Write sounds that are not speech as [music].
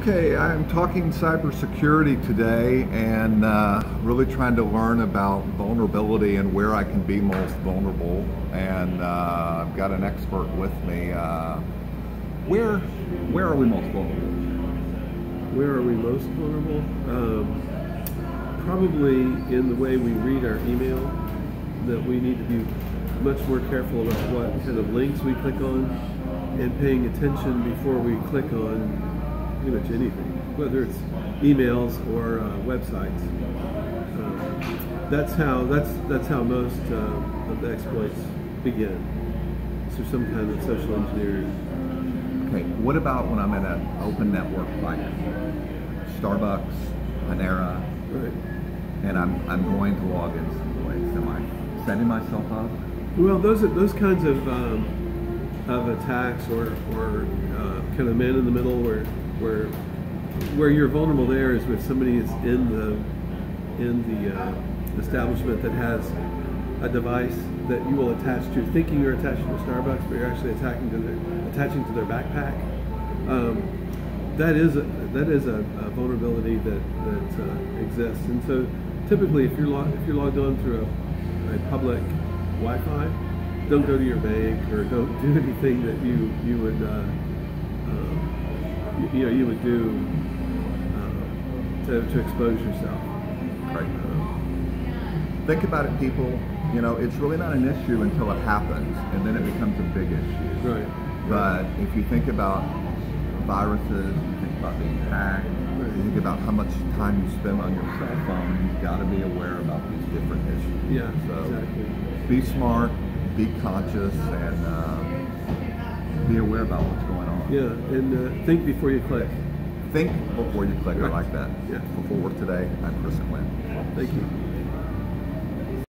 Okay, I'm talking cybersecurity today and uh, really trying to learn about vulnerability and where I can be most vulnerable. And uh, I've got an expert with me. Uh, where, where are we most vulnerable? Where are we most vulnerable? Um, probably in the way we read our email, that we need to be much more careful about what kind of links we click on and paying attention before we click on pretty much anything, whether it's emails or uh, websites. Uh, that's how that's that's how most uh, of the exploits begin. So some kind of social engineering. Okay, what about when I'm in an open network like Starbucks, Panera, right. and I'm I'm going to log in someplace? Am I setting myself up? Well, those are, those kinds of um, of attacks or or uh, kind of man in the middle where where where you're vulnerable there is with somebody is in the in the uh, establishment that has a device that you will attach to, thinking you're attaching to Starbucks, but you're actually attaching to their attaching to their backpack. Um, that is a, that is a, a vulnerability that that uh, exists, and so typically, if you're log, if you're logged on through a, a public Wi-Fi, don't go to your bank or don't do [laughs] anything that you you would. Uh, um, you, know you would do uh, to, to expose yourself. Right. Think about it, people. You know, it's really not an issue until it happens, and then it becomes a big issue. Right. But if you think about viruses, you think about being hacked, right. you think about how much time you spend on your cell phone, you've got to be aware about these different issues. Yeah, so exactly. Be smart, be conscious, and uh, be aware about what's going on. Yeah, and uh, think before you click. Think before you click. Right. I like that. Yeah. For Forward Today, I'm Chris Quinn. Thank you.